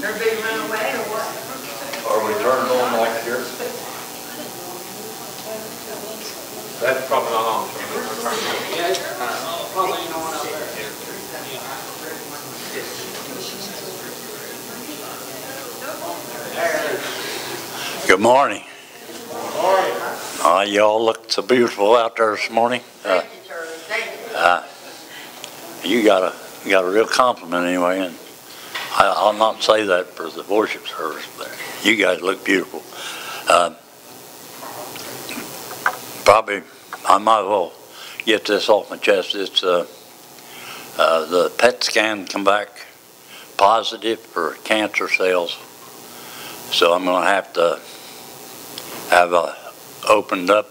Everybody run away or what? Are we turned on like here? That's probably not on. Yeah, uh, probably ain't no one out there. Good morning. Uh, y'all look so beautiful out there this morning. Uh, you, Charlie, thank you. uh, you got a, you got a real compliment anyway, and I, I'll not say that for the worship service, but you guys look beautiful. Uh, probably, I might as well get this off my chest. It's, uh, uh, the PET scan come back positive for cancer cells. So I'm gonna have to have a, opened up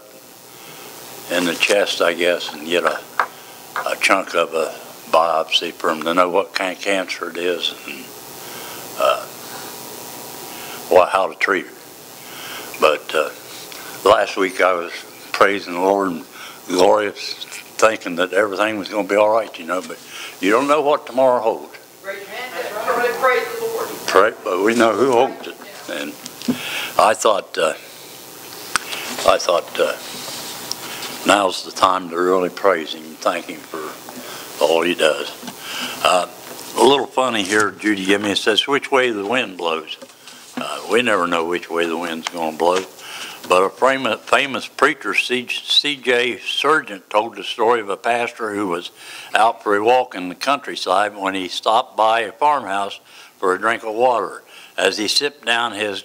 in the chest, I guess, and get a, a chunk of a biopsy for them to know what kind of cancer it is and, uh, what, how to treat it. But, uh, last week I was praising the Lord and glorious, thinking that everything was gonna be all right, you know, but you don't know what tomorrow holds. Great praise the Lord. Pray, but we know who holds it. And I thought, uh, I thought, uh, now's the time to really praise him, thank him for all he does. Uh, a little funny here, Judy gave me, it says, which way the wind blows. Uh, we never know which way the wind's gonna blow. But a famous, famous preacher, C.H. Spurgeon, told the story of a pastor who was out for a walk in the countryside when he stopped by a farmhouse for a drink of water. As he sipped down his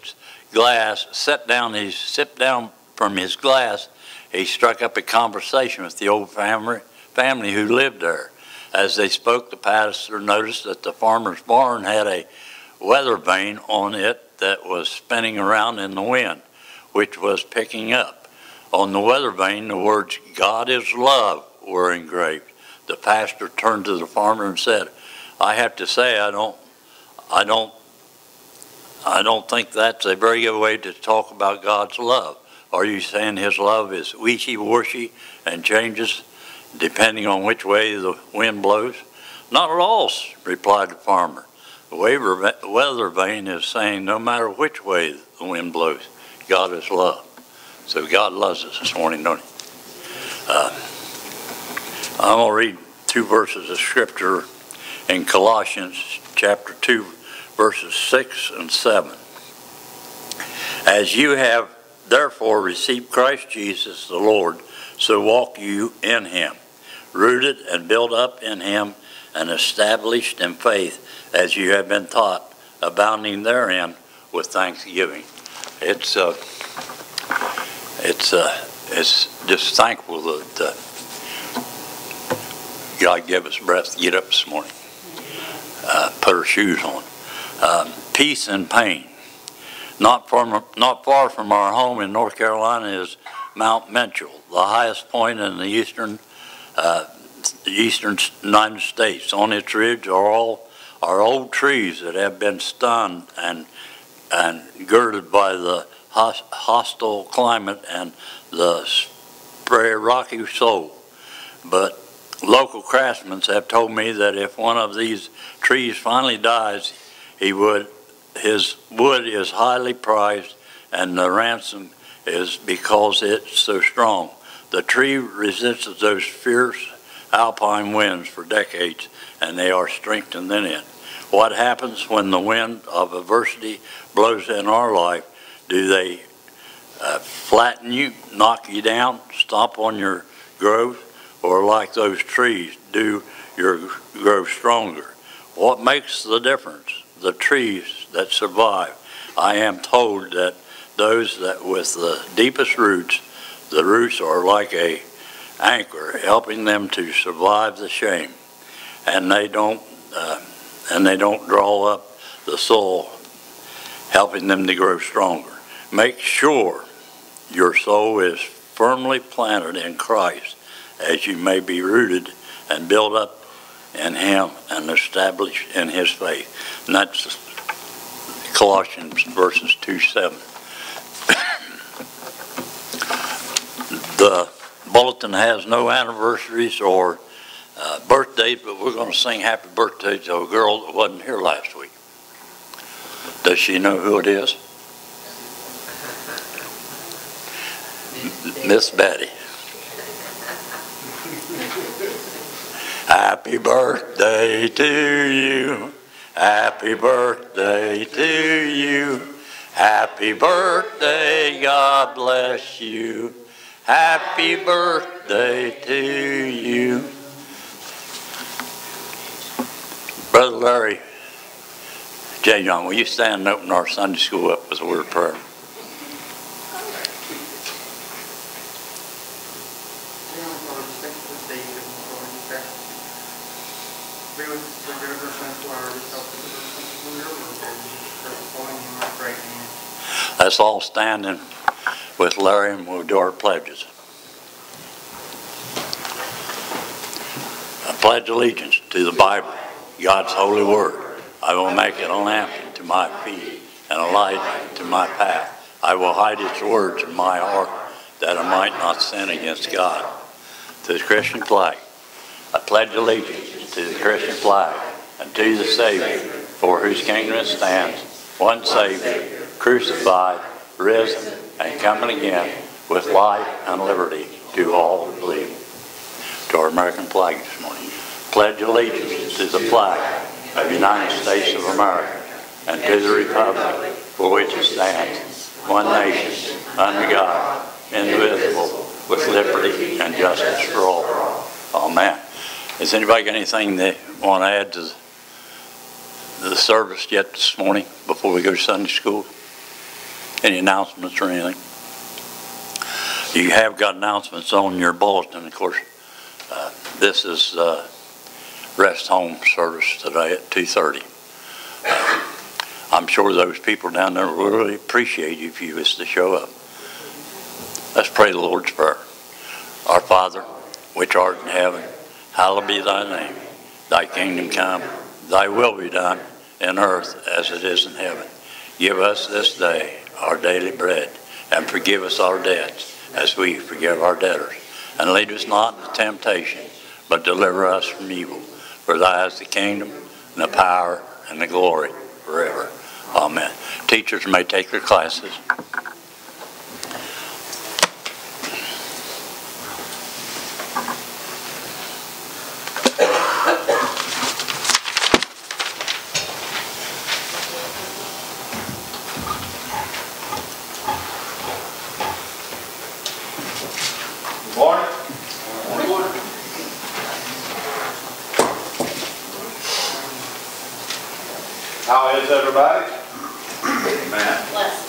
glass, set down his, sipped down from his glass, he struck up a conversation with the old family, family who lived there. As they spoke, the pastor noticed that the farmer's barn had a weather vane on it that was spinning around in the wind, which was picking up. On the weather vane, the words, God is love, were engraved. The pastor turned to the farmer and said, I have to say, I don't, I don't I don't think that's a very good way to talk about God's love. Are you saying His love is wishy-washy and changes depending on which way the wind blows? Not at all, replied the farmer. The weather vane is saying no matter which way the wind blows, God is love. So God loves us this morning, don't He? Uh, I'm going to read two verses of Scripture in Colossians chapter 2, verses 6 and 7. As you have therefore received Christ Jesus the Lord, so walk you in him, rooted and built up in him, and established in faith as you have been taught, abounding therein with thanksgiving. It's uh, it's uh, it's just thankful that uh, God gave us breath to get up this morning, uh, put our shoes on um, peace and pain. Not far, not far from our home in North Carolina is Mount Mitchell, the highest point in the eastern, uh, eastern United States. On its ridge are all are old trees that have been stunned and and girded by the hostile climate and the very rocky soil. But local craftsmen have told me that if one of these trees finally dies, he would, his wood is highly prized and the ransom is because it's so strong. The tree resists those fierce alpine winds for decades and they are strengthened in it. What happens when the wind of adversity blows in our life? Do they uh, flatten you, knock you down, stomp on your growth, or like those trees, do your growth stronger? What makes the difference? the trees that survive. I am told that those that with the deepest roots, the roots are like a anchor, helping them to survive the shame, and they don't uh, and they don't draw up the soul, helping them to grow stronger. Make sure your soul is firmly planted in Christ, as you may be rooted and built up in him and established in his faith. And that's Colossians verses 2 7. the bulletin has no anniversaries or uh, birthdays, but we're going to sing happy birthday to a girl that wasn't here last week. Does she know who it is? Miss Betty. Happy birthday to you. Happy birthday to you. Happy birthday, God bless you. Happy birthday to you. Brother Larry, Jay John, will you stand and open our Sunday school up with a word of prayer? Let's all stand and with Larry our pledges. I pledge allegiance to the Bible, God's holy word. I will make it a lamp to my feet and a light to my path. I will hide its words in my heart that I might not sin against God. To the Christian flag, I pledge allegiance to the Christian flag and to the Savior, for whose kingdom stands, one Savior, crucified, risen, and coming again with life and liberty to all who believe. To our American flag this morning, pledge allegiance to the flag of the United States of America and to the republic for which it stands, one nation, under God, indivisible, with liberty and justice for all. Amen. Has anybody got anything they want to add to the service yet this morning before we go to Sunday school? Any announcements or anything? You have got announcements on your bulletin, of course. Uh, This is uh, rest home service today at 2:30. I'm sure those people down there will really appreciate you if you was to show up. Let's pray the Lord's Prayer. Our Father, which art in heaven, hallowed be thy name. Thy kingdom come, thy will be done in earth as it is in heaven. Give us this day our daily bread, and forgive us our debts as we forgive our debtors. And lead us not into temptation, but deliver us from evil. For thy is the kingdom, and the power, and the glory forever. Amen. Teachers may take their classes. Morning. How is everybody? Amen. Blessed.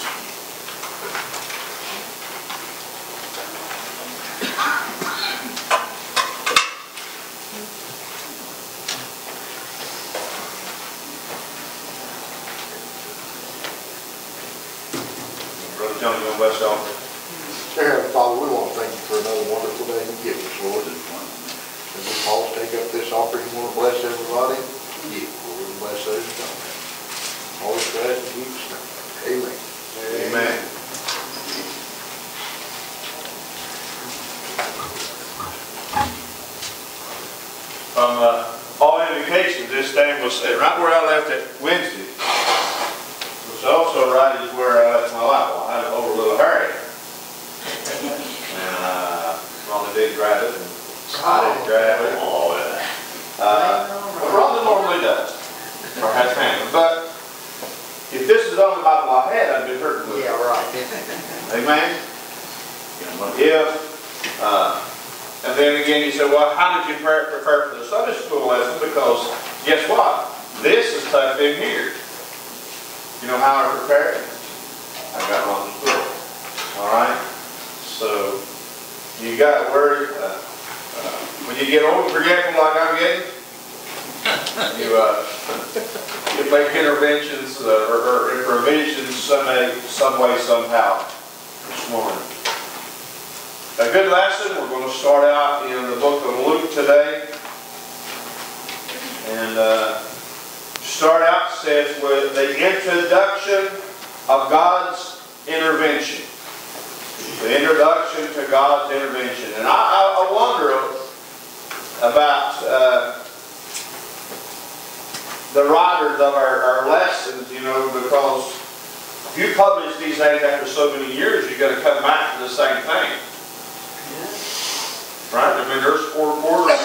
Brother Johnny, you want to bless y'all? Dear Heavenly Father, we want to thank you for another wonderful day you give us, Lord. As we all take up this offering, we want to bless everybody. You, Lord, and bless those who don't. All this glad in Jesus' name. Amen. Amen. From uh, all indications, this thing was uh, right where I left it Wednesday. Was also right as where I left my life. I had over a little hurry. And uh, Rhonda did grab it, and I did grab it. Uh, What Rhonda normally does, or has handled. But is the only Bible I had, I'd be hurting. with it. Yeah, right. Amen? If, uh, and then again, you say, well, how did you prepare prepare for the Sunday school lesson? Because guess what? This is tucked in here. You know how I prepared? I got on the book. All right? So, you got to worry, uh, uh, when you get old and forgetful like I'm getting, you, uh, you make interventions uh, or, or provisions some, some way, somehow this morning. A good lesson, we're going to start out in the book of Luke today. And uh, start out says with the introduction of God's intervention. The introduction to God's intervention. And I, I wonder about uh, the writers of our, our lessons, you know, because if you publish these things after so many years, you're gonna come back to the same thing. Right? I mean, there's four quarters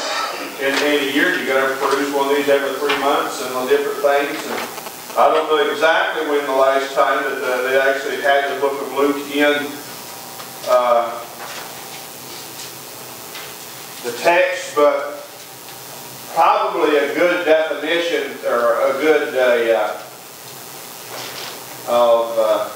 in, in a year, you gotta produce one of these every three months and on different things. And I don't know exactly when the last time that uh, they actually had the book of Luke in, uh, the text, but probably a good definition or a good uh, of uh,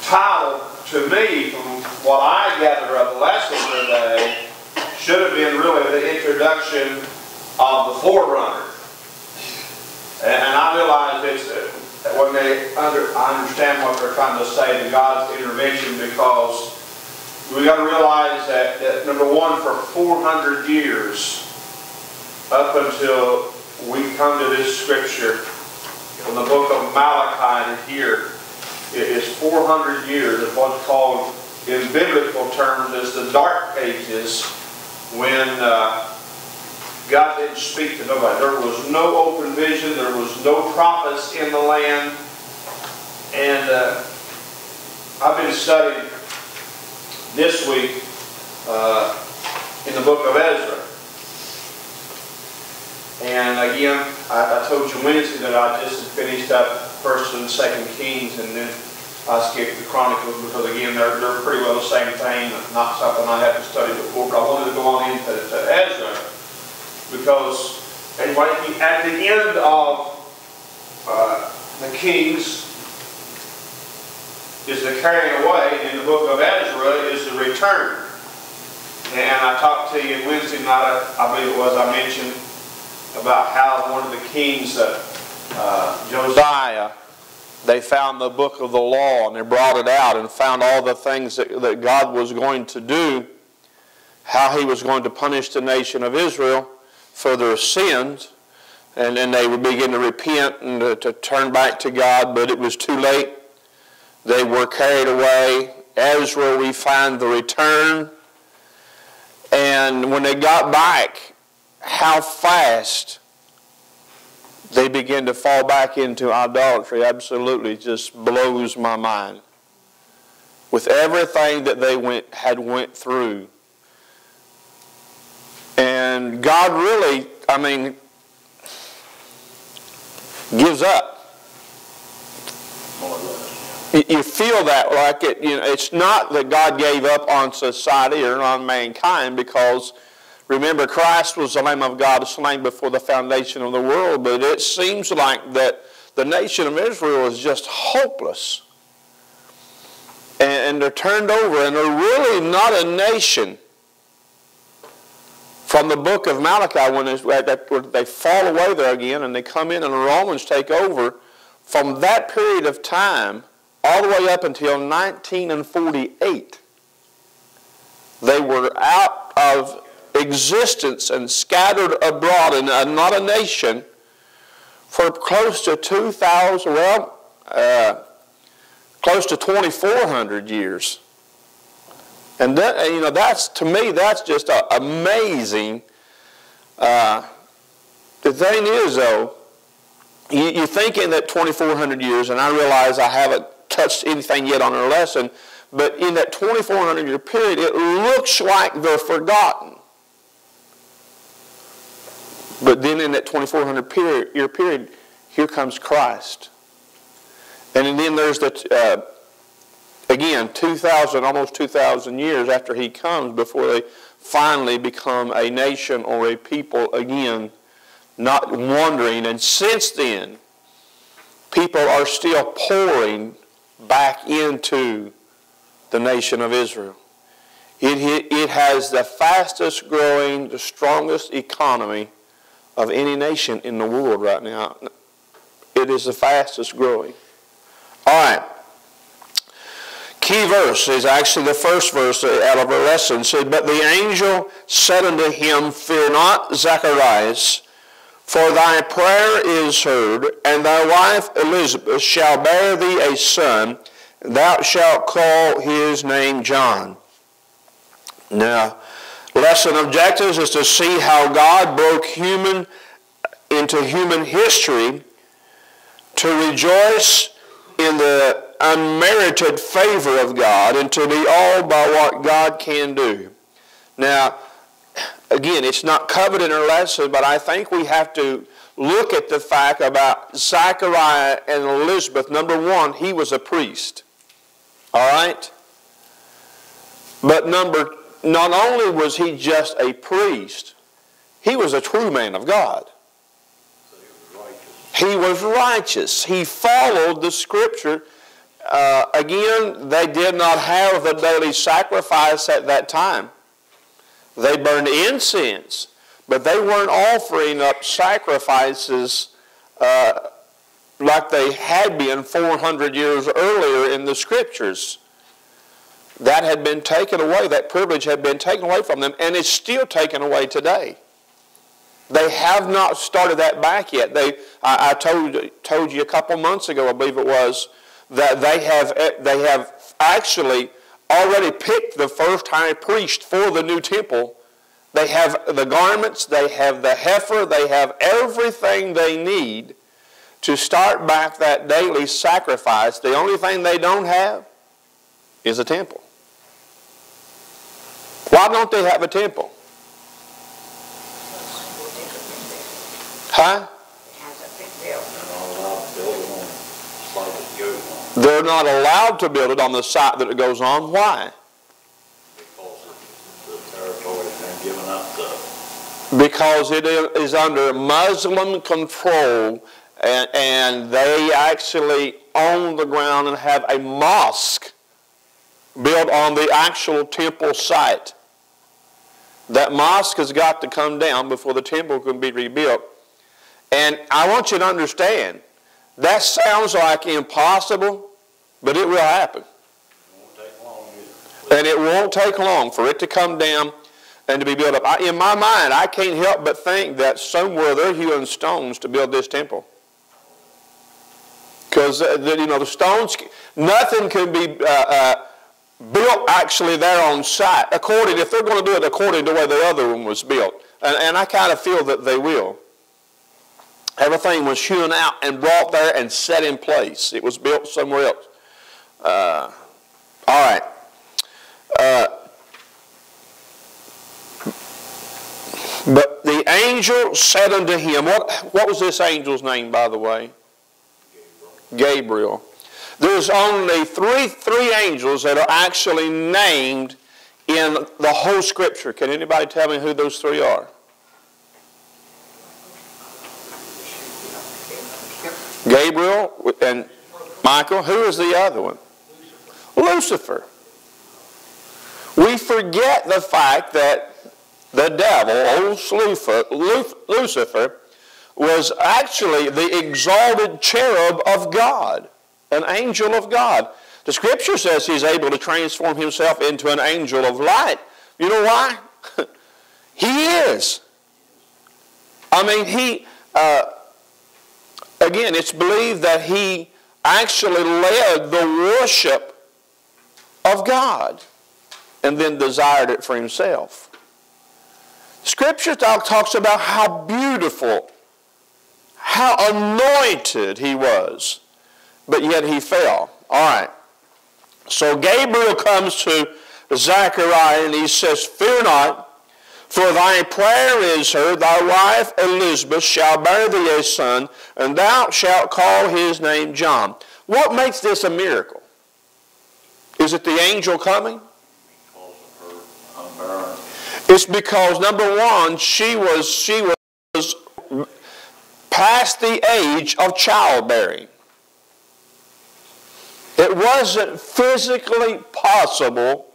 title to me from what I gather of the lesson today should have been really the introduction of the forerunner. And, and I realize it's uh, when they under, I understand what they're trying to say to God's intervention because we got to realize that, that number one for 400 years up until we come to this scripture from the book of Malachi to here, it is 400 years of what's called in biblical terms as the dark ages when uh, God didn't speak to nobody. There was no open vision. There was no prophets in the land. And uh, I've been studying this week uh, in the book of Ezra. And again, I, I told you Wednesday that I just finished up First and Second Kings, and then I skipped the Chronicles because again, they're, they're pretty well the same thing. Not something I to study before, but I wanted to go on into to Ezra because anyway, at the end of uh, the Kings is the carrying away, and in the book of Ezra is the return. And I talked to you Wednesday night, I believe it was, I mentioned about how one of the kings, uh, Josiah, they found the book of the law and they brought it out and found all the things that, that God was going to do, how he was going to punish the nation of Israel for their sins. And then they would begin to repent and to, to turn back to God, but it was too late. They were carried away. Ezra, we find the return. And when they got back, how fast they begin to fall back into idolatry absolutely just blows my mind. With everything that they went had went through. And God really, I mean, gives up. You feel that like it, you know, it's not that God gave up on society or on mankind because Remember, Christ was the Lamb of God slain before the foundation of the world, but it seems like that the nation of Israel is just hopeless. And, they're turned over, and they're really not a nation. From the book of Malachi, when they fall away there again and they come in and the Romans take over, from that period of time, all the way up until 1948, they were out of existence and scattered abroad and not a nation for close to 2,000, well, uh, close to 2,400 years. And that, you know, that's, to me, that's just amazing. Uh, the thing is, though, you, you're thinking that 2,400 years, and I realize I haven't touched anything yet on our lesson, but in that 2,400 year period, it looks like they're forgotten. But then in that 2400 period, year period, here comes Christ. And then there's the, uh, again, 2,000, almost 2,000 years after he comes before they finally become a nation or a people again, not wandering. And since then, people are still pouring back into the nation of Israel. It, it has the fastest growing, the strongest economy of any nation in the world right now. It is the fastest growing. All right. Key verse is actually the first verse out of our lesson. said, But the angel said unto him, Fear not, Zacharias, for thy prayer is heard, and thy wife Elizabeth shall bear thee a son, thou shalt call his name John. Now, lesson objectives is to see how God broke human into human history to rejoice in the unmerited favor of God and to be awed by what God can do. Now, again, it's not covered in our lesson, but I think we have to look at the fact about Zachariah and Elizabeth. Number one, he was a priest. All right? But number, not only was he just a priest, he was a true man of God. He was righteous. He followed the scripture. Uh, again, they did not have the daily sacrifice at that time. They burned incense, but they weren't offering up sacrifices uh, like they had been 400 years earlier in the scriptures. That had been taken away. That privilege had been taken away from them, and it's still taken away today. They have not started that back yet. They, I, I told, told you a couple months ago, I believe it was, that they have, eh, they have actually already picked the first high priest for the new temple. They have the garments, they have the heifer, they have everything they need to start back that daily sacrifice. The only thing they don't have is a temple. Why don't they have a temple? Huh? They're not allowed to build it on the site that it goes on. Why? Because it is under Muslim control and, and they actually own the ground and have a mosque built on the actual temple site. That mosque has got to come down before the temple can be rebuilt. And I want you to understand, that sounds like impossible, but it will happen. And it won't take long for it to come down and to be built up. I, in my mind, I can't help but think that somewhere they're hewing stones to build this temple. Because, uh, you know, the stones, nothing can be uh, uh, built actually there on site, according, if they're going to do it according to way the other one was built. And, and I kind of feel that they will. Everything was hewn out and brought there and set in place. It was built somewhere else. Uh, all right. Uh, but the angel said unto him, what, what was this angel's name, by the way? Gabriel. Gabriel. There's only three, three angels that are actually named in the whole scripture. Can anybody tell me who those three are? Gabriel and Michael. Who is the other one? Lucifer. We forget the fact that the devil, old Lucifer, was actually the exalted cherub of God, an angel of God. The scripture says he's able to transform himself into an angel of light. You know why? he is. I mean, he, uh, again, it's believed that he actually led the worship of God and then desired it for himself. Scripture talks about how beautiful, how anointed he was, but yet he fell. All right. So Gabriel comes to Zechariah and he says, Fear not, for thy prayer is heard, thy wife Elizabeth shall bear thee a son, and thou shalt call his name John. What makes this a miracle? Is it the angel coming? It's because number one, she was she was past the age of childbearing. It wasn't physically possible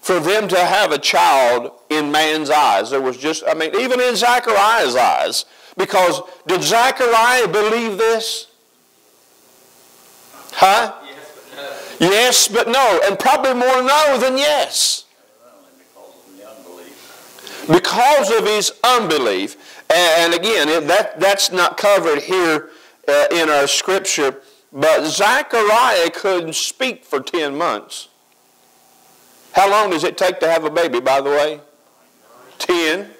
for them to have a child in man's eyes. There was just, I mean, even in Zachariah's eyes. Because did Zachariah believe this? Huh? Yes, but no. And probably more no than yes. Because of his unbelief. And again, that, that's not covered here uh, in our scripture. But Zachariah couldn't speak for 10 months. How long does it take to have a baby, by the way? 10.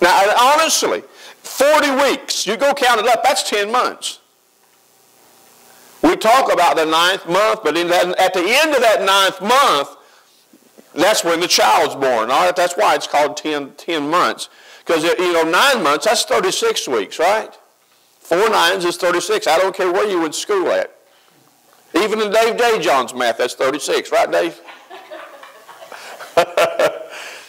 Now, honestly, 40 weeks, you go count it up, that's 10 months. we talk about the ninth month, but that, at the end of that ninth month, that's when the child's born. All right, that's why it's called 10, 10 months. Because, you know, nine months, that's 36 weeks, right? Four nines is 36. I don't care where you went to school at. Even in Dave J. John's math, that's 36, right, Dave?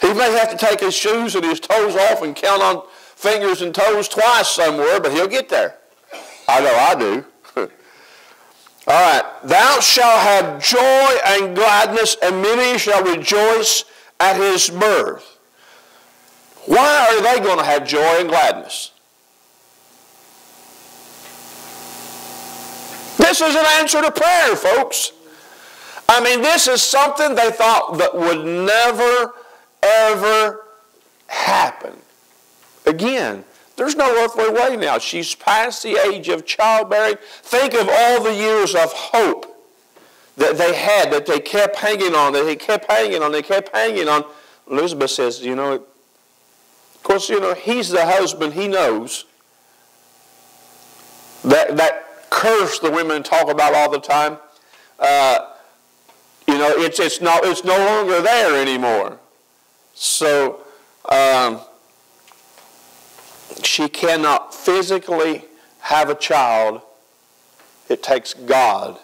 he may have to take his shoes and his toes off and count on fingers and toes twice somewhere, but he'll get there. I know I do. All right. Thou shalt have joy and gladness, and many shall rejoice at his birth. Why are they going to have joy and gladness? This is an answer to prayer, folks. I mean, this is something they thought that would never, ever happen. Again, there's no earthly way now. She's past the age of childbearing. Think of all the years of hope that they had, that they kept hanging on, that they kept hanging on, they kept hanging on. Elizabeth says, you know, of course, you know, he's the husband, he knows. That, that curse the women talk about all the time, uh, you know, it's, it's, not, it's no longer there anymore. So, um, she cannot physically have a child. It takes God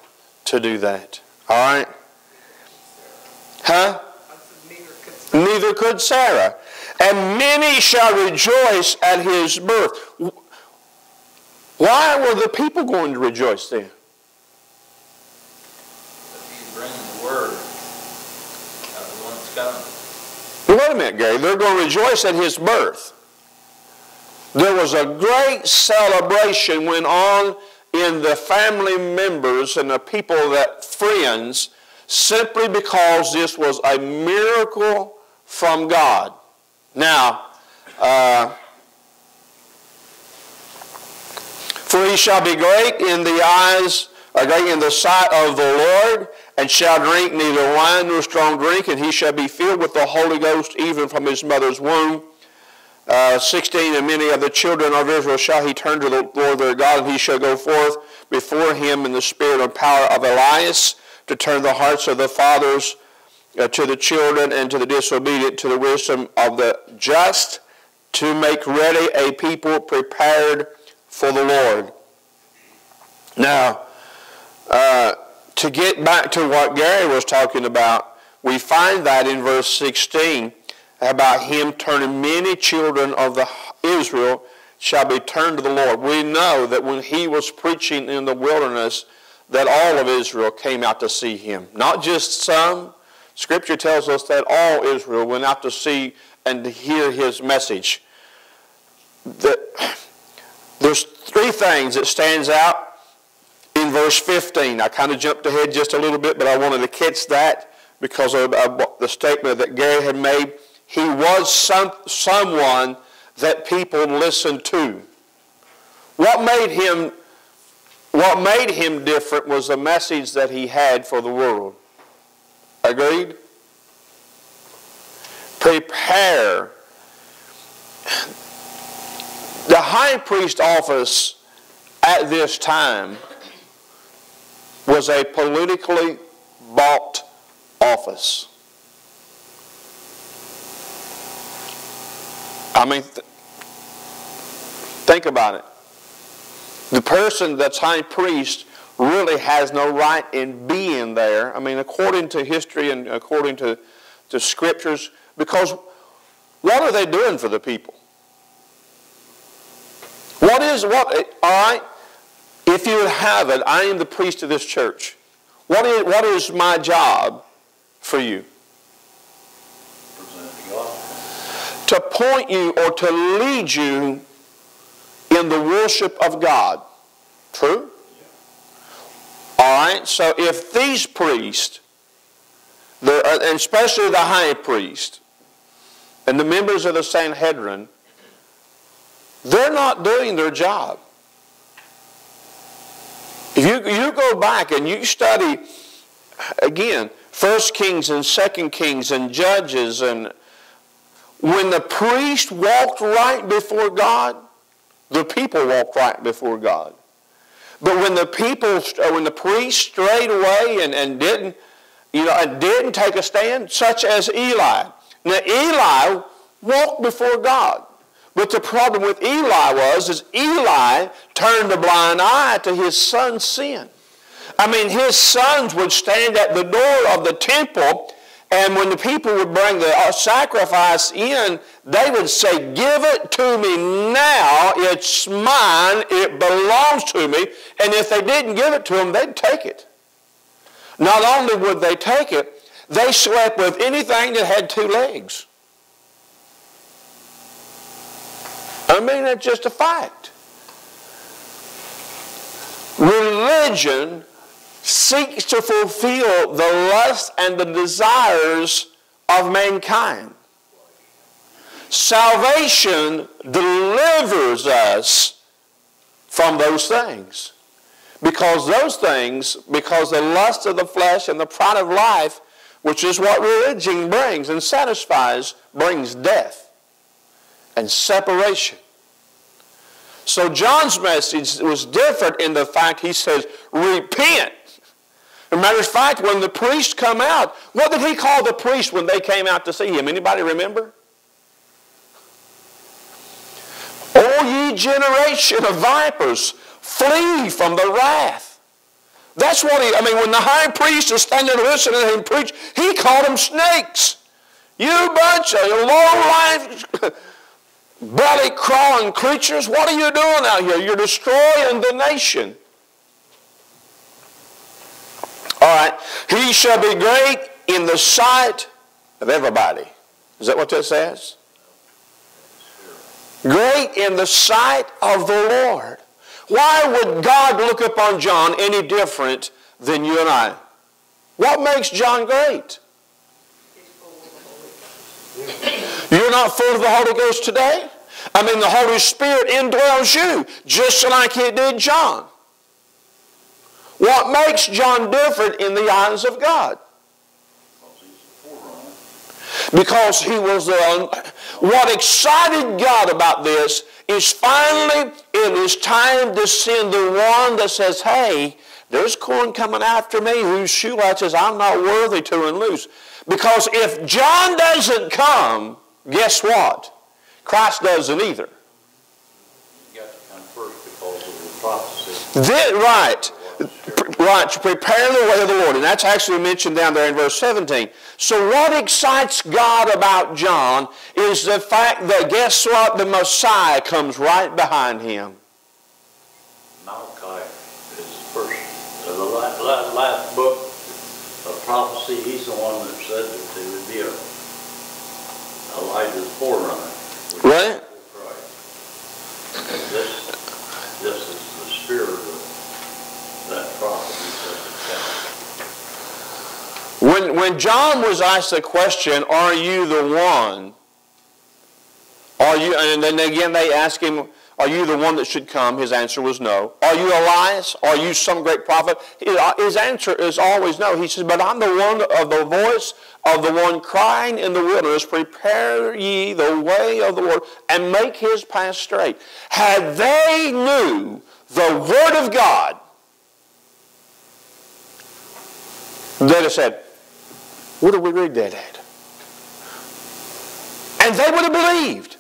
to do that. All right? Huh? Neither could Sarah. And many shall rejoice at his birth. Why were the people going to rejoice then? He's bringing the word of the one that's coming. Wait a minute, Gary. They're going to rejoice at his birth. There was a great celebration went on in the family members and the people that friends simply because this was a miracle from God. Now, uh, for he shall be great in the eyes, uh, great in the sight of the Lord, and shall drink neither wine nor strong drink, and he shall be filled with the Holy Ghost even from his mother's womb. Uh, 16, and many of the children of Israel shall he turn to the Lord their God, and he shall go forth before him in the spirit and power of Elias to turn the hearts of the fathers uh, to the children and to the disobedient to the wisdom of the just to make ready a people prepared for the Lord. Now, uh, to get back to what Gary was talking about, we find that in verse 16 about him turning many children of the Israel shall be turned to the Lord. We know that when he was preaching in the wilderness, that all of Israel came out to see him. Not just some. Scripture tells us that all Israel went out to see and to hear his message. The, there's three things that stands out in verse 15. I kind of jumped ahead just a little bit, but I wanted to catch that because of, the statement that Gary had made he was some, someone that people listened to. What made him what made him different was the message that he had for the world. Agreed? Prepare. The high priest office at this time was a politically bought office. I mean, th- think about it. The person that's high priest really has no right in being there. I mean, according to history and according to, to scriptures, because what are they doing for the people? What is, what, all right, if you have it, I am the priest of this church. What is, what is my job for you? to point you or to lead you in the worship of God. True? All right, so if these priests, the, uh, and especially the high priest, and the members of the Sanhedrin, they're not doing their job. If you, you go back and you study, again, First Kings and Second Kings and Judges and when the priest walked right before God, the people walked right before God. But when the people, when the priests strayed away and, and didn't, you know, and didn't take a stand, such as Eli. Now Eli walked before God. But the problem with Eli was, is Eli turned a blind eye to his son's sin. I mean, his sons would stand at the door of the temple, and when the people would bring the uh, sacrifice in, they would say, Give it to me now. It's mine. It belongs to me. And if they didn't give it to them, they'd take it. Not only would they take it, they slept with anything that had two legs. Mean, that's just a fact. Religion seeks to fulfill the lusts and the desires of mankind. Salvation delivers us from those things. Because those things, because the lust of the flesh and the pride of life, which is what religion brings and satisfies, brings death and separation. So John's message was different in the fact he says, repent. As a matter of fact, when the priests come out, what did he call the priests when they came out to see him? Anybody remember? O ye generation of vipers, flee from the wrath. That's what he, I mean, when the high priest is standing there listening to him preach, he called them snakes. You bunch of low-life, belly-crawling creatures, what are you doing out here? You're destroying the nation. All right. He shall be great in the sight of everybody. Is that what that says? Great in the sight of the Lord. Why would God look upon John any different than you and I? What makes John great? You're not full of the Holy Ghost today? I mean, the Holy Spirit indwells you, just like it did John. What makes John different in the eyes of God? Because he was the. What excited God about this is finally it is time to send the one that says, hey, there's corn coming after me whose shoelaces I'm not worthy to unloose. Because if John doesn't come, guess what? Christ doesn't either. You got to come first because of the prophecy. This, right. Right, to prepare the way of the Lord. And that's actually mentioned down there in verse 17. So what excites God about John is the fact that, guess what? The Messiah comes right behind him. Malachi is first, uh, the last, last, last book of prophecy, he's the one that said that there would be a Elijah's forerunner. Right. This, this is the spirit of that prophet, he says it's coming. When, when John was asked the question, Are you the one? Are you, and then again they ask him, Are you the one that should come? His answer was no. Are you Elias? Are you some great prophet? His answer is always no. He says, But I'm the one of the voice of the one crying in the wilderness, Prepare ye the way of the Lord and make his path straight. Had they knew the word of God, they'd have said, Where do we read that at? And they would have believed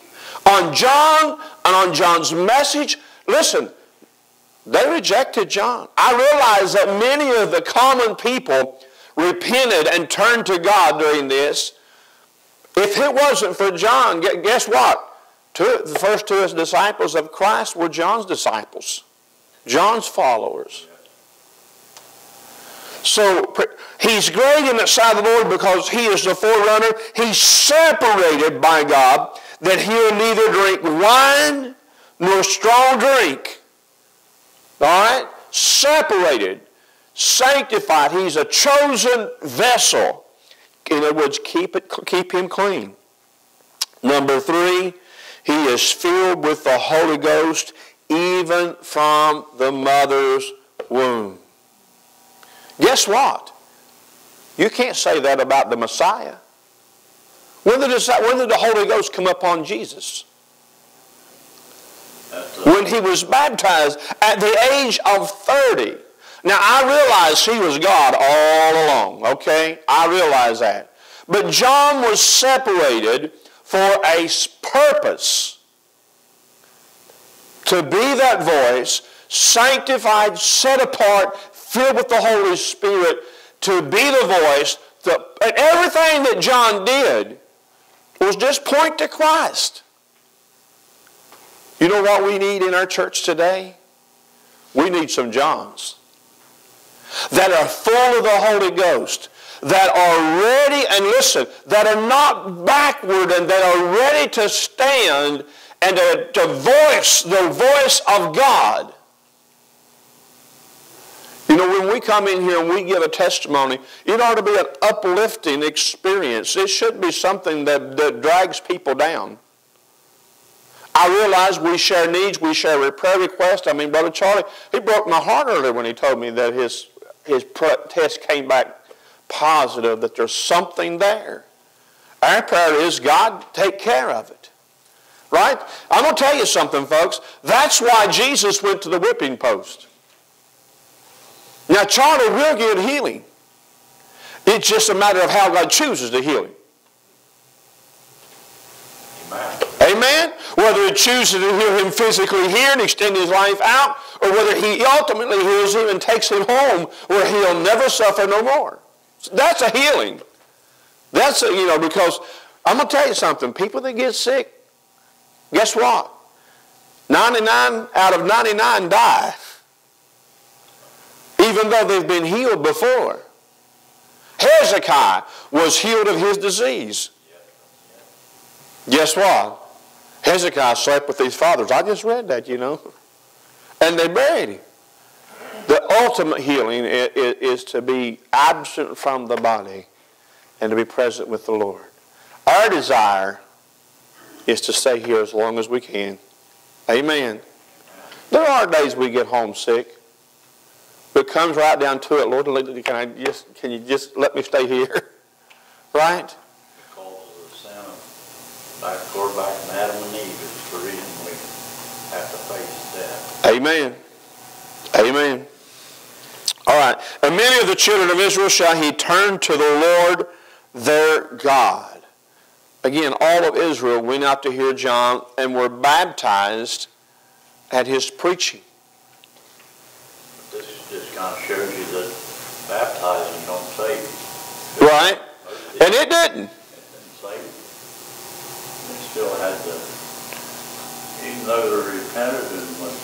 on John and on John's message. Listen, they rejected John. I realize that many of the common people repented and turned to God during this. If it wasn't for John, guess what? Two, the first two disciples of Christ were John's disciples, John's followers. So he's great in the sight of the Lord because he is the forerunner. He's separated by God that he'll neither drink wine nor strong drink. All right? Separated, sanctified. He's a chosen vessel. In other words, keep, it, keep him clean. Number three, he is filled with the Holy Ghost even from the mother's womb. Guess what? You can't say that about the Messiah. When did, the, when did the Holy Ghost come upon Jesus? When he was baptized at the age of 30. Now, I realize he was God all along, okay? I realize that. But John was separated for a purpose to be that voice, sanctified, set apart, filled with the Holy Spirit, to be the voice. The, and everything that John did was just point to Christ. You know what we need in our church today? We need some Johns that are full of the Holy Ghost, that are ready, and listen, that are not backward and that are ready to stand and to, to voice the voice of God. You know, when we come in here and we give a testimony, it ought to be an uplifting experience. It shouldn't be something that, that drags people down. I realize we share needs, we share prayer requests. I mean, Brother Charlie, he broke my heart earlier when he told me that his, his test came back positive, that there's something there. Our prayer is, God, take care of it. Right? I'm going to tell you something, folks. That's why Jesus went to the whipping post. Now, Charlie will get healing. It's just a matter of how God chooses to heal him. Amen. Amen? Whether he chooses to heal him physically here and extend his life out, or whether he ultimately heals him and takes him home where he'll never suffer no more. That's a healing. That's a, you know, because I'm going to tell you something. People that get sick, Guess what? 99 out of 99 die. Even though they've been healed before. Hezekiah was healed of his disease. Guess what? Hezekiah slept with his fathers. I just read that, you know. And they buried him. The ultimate healing is to be absent from the body and to be present with the Lord. Our desire is to stay here as long as we can. Amen. There are days we get homesick. But comes right down to it, Lord, can I just can you just let me stay here? right? Because of the sin of back, going back to Adam and Eve is the reason we have to face death. Amen. Amen. All right. And many of the children of Israel shall he turn to the Lord their God. Again, all of Israel went out to hear John and were baptized at his preaching. This just kind of shows you that baptizing don't save you. Right? And it didn't. It didn't save you. They still had to, even though they repented and was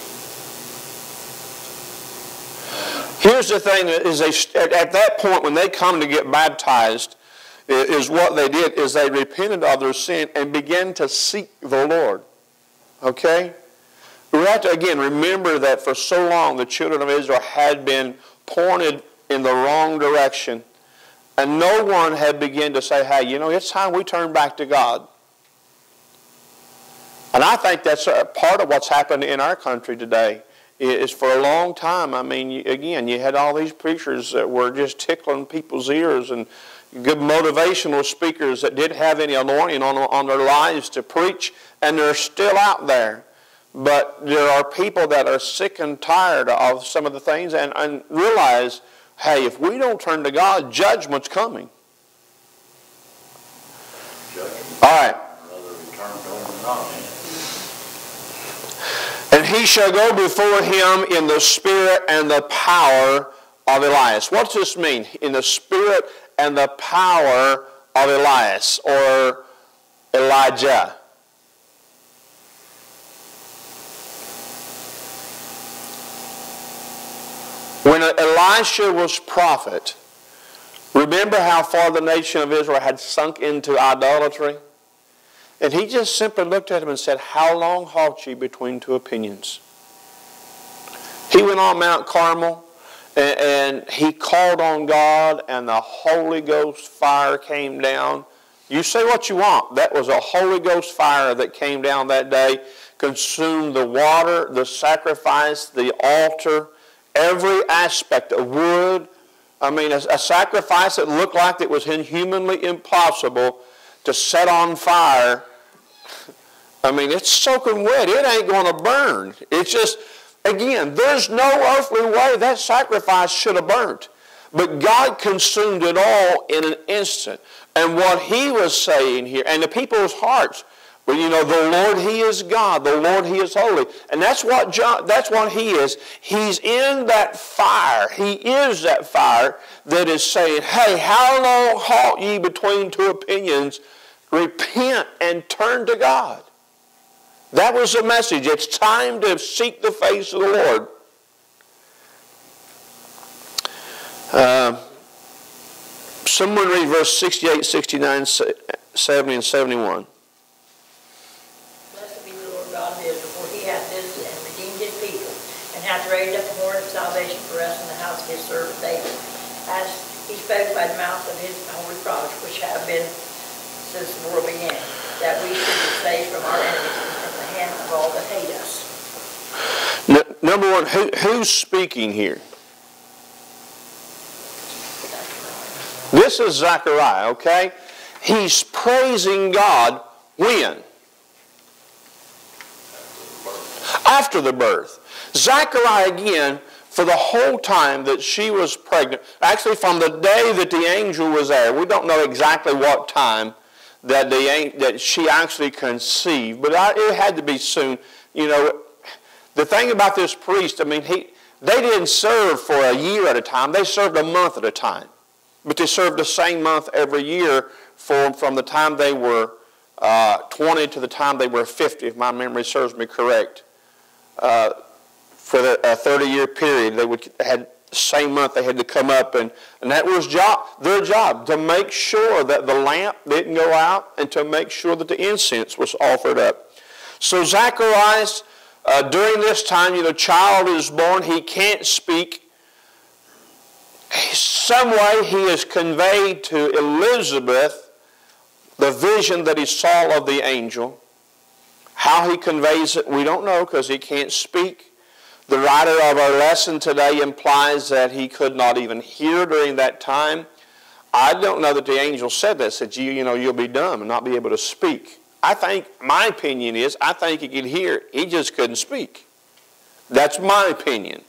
Here's the thing: is they at that point when they come to get baptized, is what they did is they repented of their sin and began to seek the Lord. Okay? We have to again remember that for so long the children of Israel had been pointed in the wrong direction. And no one had begun to say, hey, you know, it's time we turn back to God. And I think that's part of what's happened in our country today. Is for a long time, I mean, again, you had all these preachers that were just tickling people's ears and good motivational speakers that didn't have any anointing on, on their lives to preach, and they're still out there. But there are people that are sick and tired of some of the things and, and realize, hey, if we don't turn to God, judgment's coming. judgment. All right. Rather return to him than not. And he shall go before him in the spirit and the power of Elias. What does this mean? In the spirit and the power of Elias or Elijah. When Elisha was prophet, remember how far the nation of Israel had sunk into idolatry? And he just simply looked at him and said, How long halt ye between two opinions? He went on Mount Carmel and he called on God, and the Holy Ghost fire came down. You say what you want. That was a Holy Ghost fire that came down that day, consumed the water, the sacrifice, the altar, every aspect of wood. I mean, a, a sacrifice that looked like it was inhumanly impossible to set on fire I mean, it's soaking wet. It ain't going to burn. It's just, again, there's no earthly way that sacrifice should have burnt. But God consumed it all in an instant. And what he was saying here, and the people's hearts, well, you know, the Lord, He is God. The Lord, He is holy. And that's what John, that's what He is. He's in that fire. He is that fire that is saying, hey, how long halt ye between two opinions? Repent and turn to God. That was the message. It's time to seek the face of the Lord. Uh, someone read verse 68, 69, 70, and 71. Blessed be the Lord God of Israel, for he hath visited and redeemed his people, and hath raised up a horn of salvation for us in the house of his servant David, as he spoke by the mouth of his holy prophets, which have been since the world began, that we should be saved from our enemies and from the hand of all that hate us. N- number one, who, who's speaking here? This is Zechariah, okay? He's praising God when? After the birth. Zechariah again, for the whole time that she was pregnant, actually from the day that the angel was there, we don't know exactly what time that, the, that she actually conceived, but it had to be soon. You know, the thing about this priest, I mean, he, they didn't serve for a year at a time, they served a month at a time. But they served the same month every year for, from the time they were uh, 20 to the time they were 50, if my memory serves me correct. Uh, for the, a 30-year period, they would had same month they had to come up, and, and that was job, their job, to make sure that the lamp didn't go out and to make sure that the incense was offered up. So Zacharias, uh, during this time, you know, child is born, he can't speak, some way he is conveyed to Elizabeth the vision that he saw of the angel. How he conveys it, we don't know because he can't speak. The writer of our lesson today implies that he could not even hear during that time. I don't know that the angel said that, said, you, you know, you'll be dumb and not be able to speak. I think, my opinion is, I think he could hear. He just couldn't speak. That's my opinion.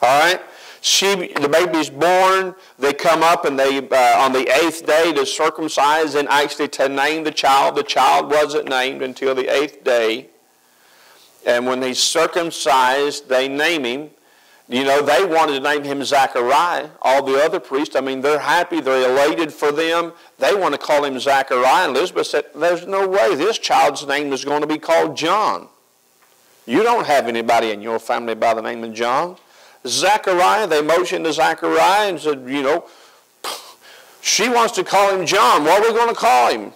All right? She, the baby's born. They come up and they, uh, on the eighth day, to circumcise and actually to name the child. The child wasn't named until the eighth day. And when he's circumcised, they name him. You know, they wanted to name him Zachariah. All the other priests, I mean, they're happy. They're elated for them. They want to call him Zachariah. And Elizabeth said, there's no way this child's name is going to be called John. You don't have anybody in your family by the name of John. Zachariah, they motioned to Zachariah and said, you know, she wants to call him John. What are we going to call him?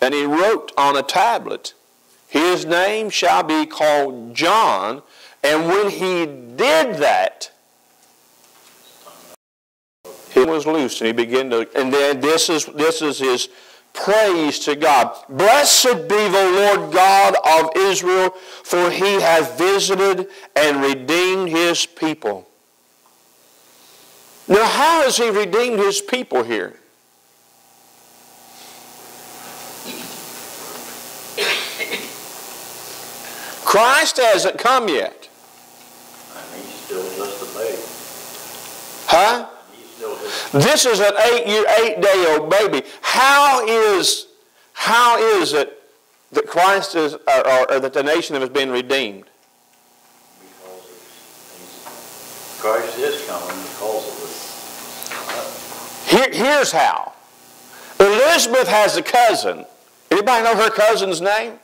And he wrote on a tablet, his name shall be called John. And when he did that, he was loose and he began to, and then this is, this is his Praise to God. Blessed be the Lord God of Israel, for he hath visited and redeemed his people. Now, how has he redeemed his people here? Christ hasn't come yet. And he's still just a baby. Huh? This is an eight year, eight day old baby. How is, how is it that Christ is, or, or, or that the nation has been redeemed? Because Christ is coming because of this. Here, here's how. Elizabeth has a cousin. Anybody know her cousin's name?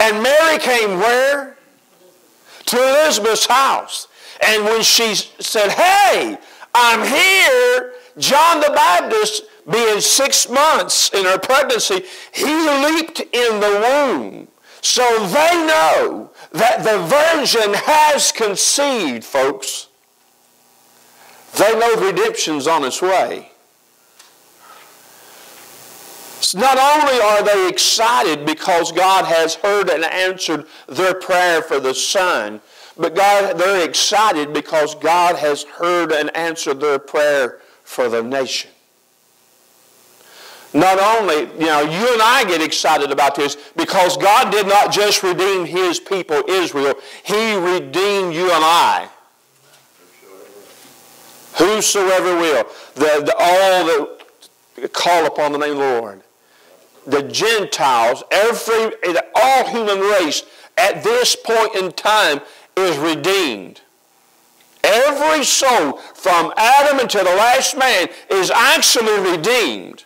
And Mary came where? To Elizabeth's house. And when she said, hey, I'm here. John the Baptist, being six months in her pregnancy, he leaped in the womb. So they know that the virgin has conceived, folks. They know redemption's on its way. Not only are they excited because God has heard and answered their prayer for the Son, but God, they're excited because God has heard and answered their prayer for the nation. not only, you know, you and I get excited about this because God did not just redeem his people, Israel, he redeemed you and I. Whosoever will. The, the, all that call upon the name of the Lord. The Gentiles, every, all human race at this point in time is redeemed. Every soul from Adam until the last man is actually redeemed.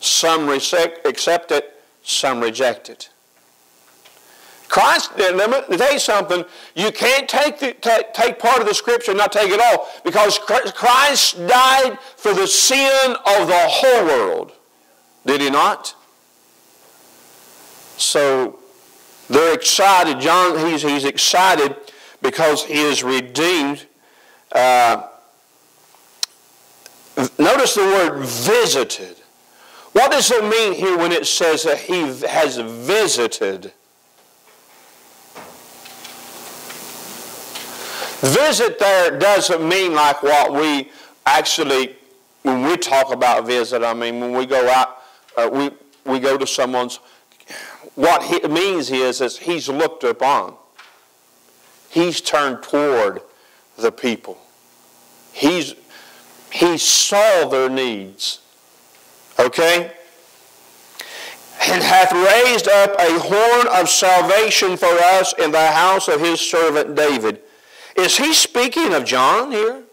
Some accept it, some reject it. Christ, let me tell you something, you can't take, the, take, take part of the scripture and not take it all because Christ died for the sin of the whole world. Did he not? So they're excited. John, he's, he's excited because he is redeemed. Uh, notice the word visited. What does it mean here when it says that he has visited? Visit there doesn't mean like what we actually, when we talk about visit, I mean, when we go out, uh, we, we go to someone's, what it means is, is he's looked upon. He's turned toward the people. He's, he saw their needs. Okay? And hath raised up a horn of salvation for us in the house of his servant David. Is he speaking of John here?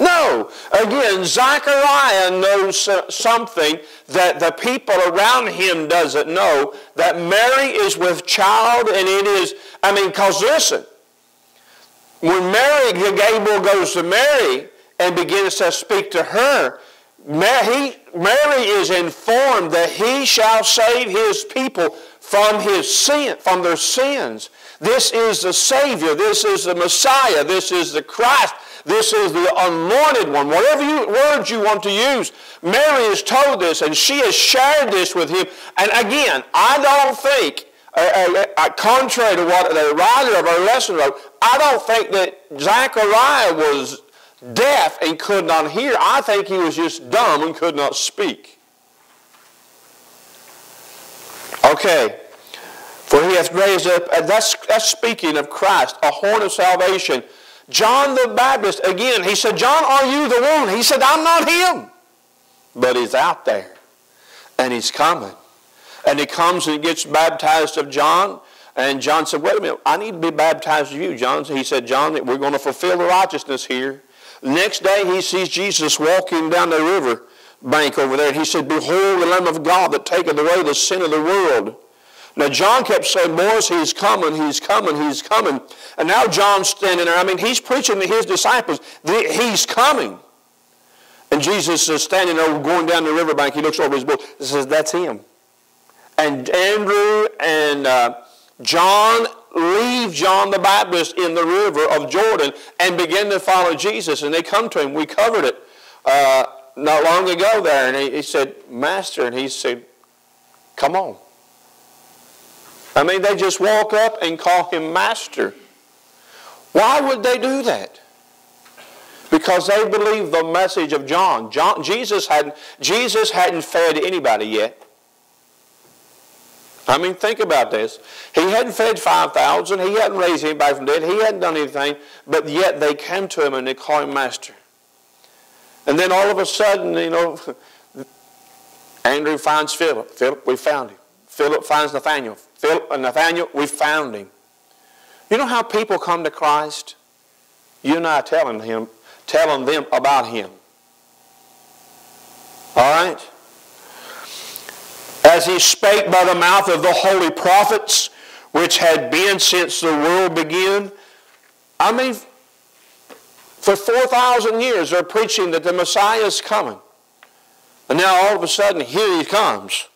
No. Again, Zechariah knows something that the people around him doesn't know, that Mary is with child and it is, I mean, because listen, when Mary, Gabriel goes to Mary and begins to speak to her, Mary, Mary is informed that he shall save his people from his sin, from their sins. This is the Savior. This is the Messiah. This is the Christ. This is the anointed one. Whatever you, words you want to use, Mary is told this and she has shared this with him. And again, I don't think, uh, uh, uh, contrary to what the writer of our lesson wrote, I don't think that Zechariah was deaf and could not hear. I think he was just dumb and could not speak. Okay. For he hath raised up, that's, that's speaking of Christ, a horn of salvation. John the Baptist, again, he said, John, are you the one? He said, I'm not him. But he's out there. And he's coming. And he comes and gets baptized of John. And John said, wait a minute, I need to be baptized of you, John. He said, John, we're going to fulfill the righteousness here. Next day he sees Jesus walking down the river bank over there. And he said, Behold the Lamb of God that taketh away the sin of the world. Now, John kept saying, Boys, he's coming, he's coming, he's coming. And now John's standing there. I mean, he's preaching to his disciples, he's coming. And Jesus is standing there going down the riverbank. He looks over his boat and says, That's him. And Andrew and uh, John leave John the Baptist in the river of Jordan and begin to follow Jesus. And they come to him. We covered it uh, not long ago there. And he, he said, Master. And he said, Come on. I mean, they just walk up and call him master. Why would they do that? Because they believe the message of John. John Jesus, hadn't, Jesus hadn't fed anybody yet. I mean, think about this. He hadn't fed 5,000. He hadn't raised anybody from dead. He hadn't done anything. But yet they came to him and they called him master. And then all of a sudden, you know, Andrew finds Philip. Philip, we found him. Philip finds Nathaniel. Philip, Nathaniel, we found him. You know how people come to Christ? You and I telling him, telling them about him. All right? As he spake by the mouth of the holy prophets, which had been since the world began. I mean, for 4,000 years they're preaching that the Messiah is coming. And now all of a sudden, here he comes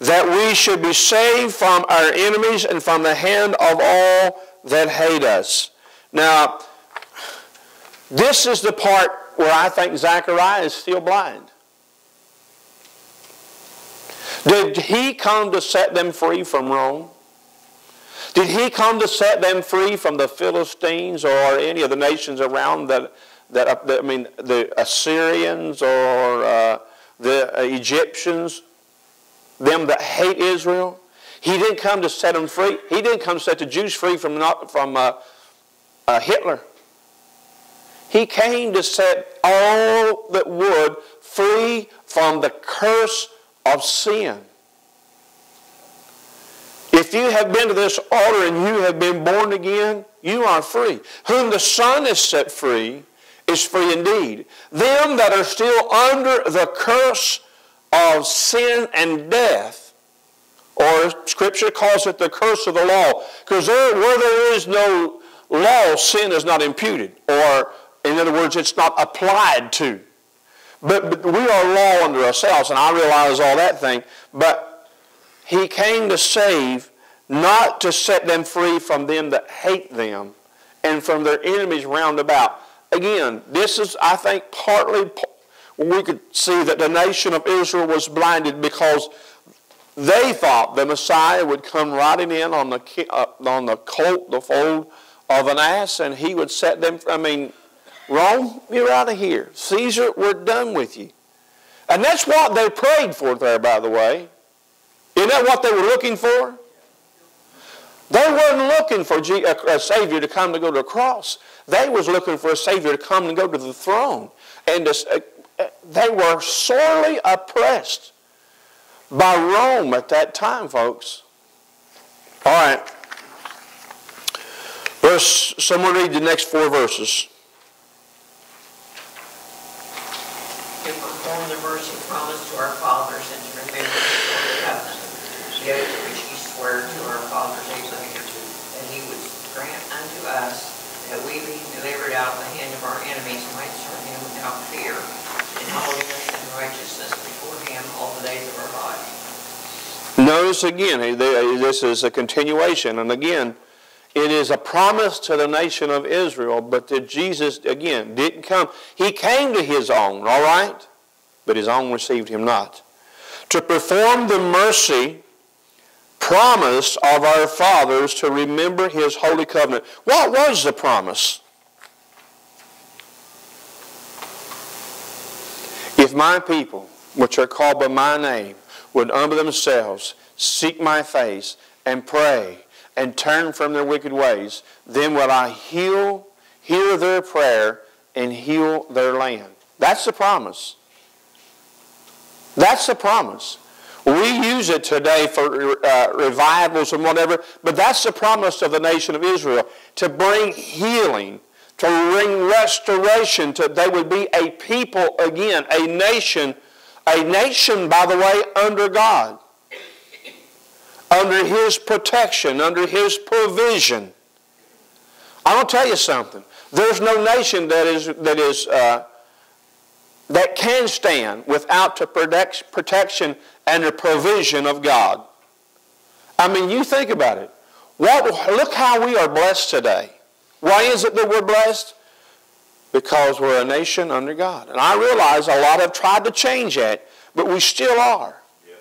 that we should be saved from our enemies and from the hand of all that hate us. Now, this is the part where I think Zechariah is still blind. Did he come to set them free from Rome? Did he come to set them free from the Philistines or any of the nations around that, that, I mean, the Assyrians or uh, the Egyptians, them that hate Israel. He didn't come to set them free. He didn't come to set the Jews free from, not, from uh, uh, Hitler. He came to set all that would free from the curse of sin. If you have been to this altar and you have been born again, you are free. Whom the Son has set free is free indeed. Them that are still under the curse of sin and death, or Scripture calls it the curse of the law, because there, where there is no law, sin is not imputed, or in other words, it's not applied to. But, but we are law under ourselves, and I realize all that thing, but he came to save, not to set them free from them that hate them and from their enemies round about. Again, this is, I think, partly we could see that the nation of Israel was blinded because they thought the Messiah would come riding in on the, uh, on the colt, the foal of an ass, and he would set them, I mean, Rome, you're out of here. Caesar, we're done with you. And that's what they prayed for there, by the way. Isn't that what they were looking for? They weren't looking for a Savior to come to go to the cross. They was looking for a Savior to come and go to the throne. And to, uh, they were sorely oppressed by Rome at that time, folks. All right. Verse, someone read the next four verses. To perform the mercy promised to our fathers and to remember the covenant, the oath which he swore to our fathers Abraham, that he would grant unto us that we being delivered out of the hand of our enemies might serve him without fear, in holiness and righteousness before him all the days of our life. Notice again, this is a continuation, and again, it is a promise to the nation of Israel, but that Jesus, again, didn't come. He came to his own, all right? But his own received him not. To perform the mercy promise of our fathers to remember his holy covenant. What was the promise? If my people, which are called by my name, would humble themselves, seek my face, and pray, and turn from their wicked ways, then will I heal, hear their prayer, and heal their land. That's the promise. That's the promise. We use it today for uh, revivals and whatever, but that's the promise of the nation of Israel to bring healing, to bring restoration, to they would be a people again, a nation, a nation, by the way, under God under His protection, under His provision. I want to tell you something. There's no nation that is that is uh, that can stand without the protection and the provision of God. I mean, you think about it. What, look how we are blessed today. Why is it that we're blessed? Because we're a nation under God. And I realize a lot have tried to change that, but we still are. Yes,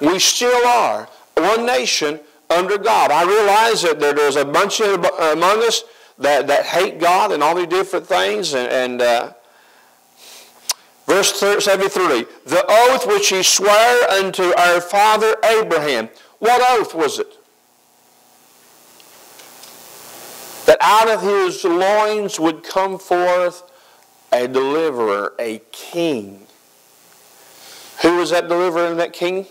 we are. We still are one nation under God. I realize that there's a bunch of, among us that, that hate God and all these different things. And, and uh, verse 73, the oath which he sware unto our father Abraham. What oath was it? That out of his loins would come forth a deliverer, a king. Who was that deliverer and that king?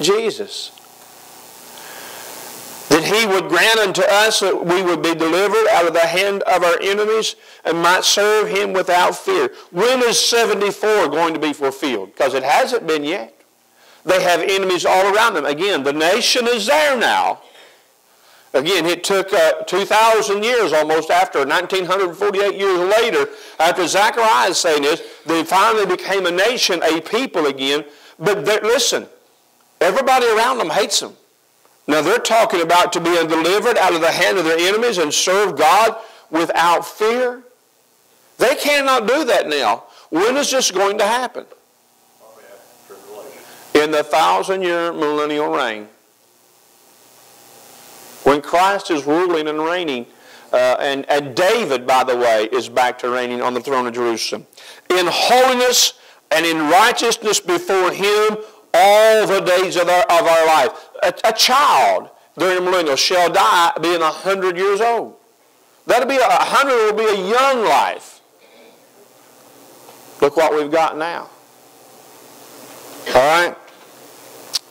Jesus. That he would grant unto us that we would be delivered out of the hand of our enemies and might serve him without fear. When is 74 going to be fulfilled? Because it hasn't been yet. They have enemies all around them. Again, the nation is there now. Again, it took uh, 2,000 years almost after, 1948 years later, after Zechariah is saying this, they finally became a nation, a people again. But listen, Everybody around them hates them. Now they're talking about to be delivered out of the hand of their enemies and serve God without fear. They cannot do that now. When is this going to happen? In the thousand year millennial reign. When Christ is ruling and reigning Uh, and, and David, by the way, is back to reigning on the throne of Jerusalem. In holiness and in righteousness before him all the days of our, of our life. A, a child during the millennial shall die being a hundred years old. That'll be a hundred will be a young life. Look what we've got now. All right?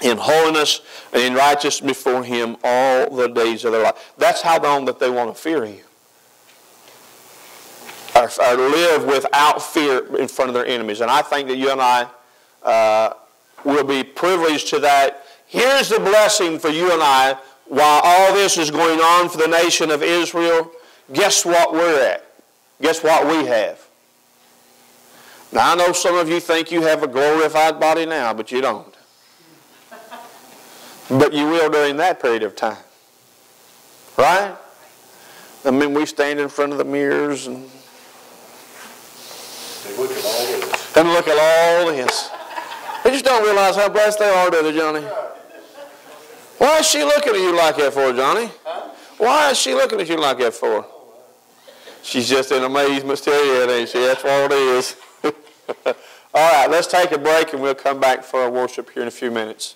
In holiness and in righteousness before Him all the days of their life. That's how long that they want to fear you. Or, or live without fear in front of their enemies. And I think that you and I uh, will be privileged to that. Here's the blessing for you and I while all this is going on for the nation of Israel. Guess what we're at? Guess what we have? Now, I know some of you think you have a glorified body now, but you don't. But you will during that period of time. Right? I mean, we stand in front of the mirrors and, They look at all this. and look at all this. They just don't realize how blessed they are, do they, Johnny? Why is she looking at you like that for, Johnny? Why is she looking at you like that for? She's just in amazement still yet, ain't she? That's what it is. All right, let's take a break and we'll come back for our worship here in a few minutes.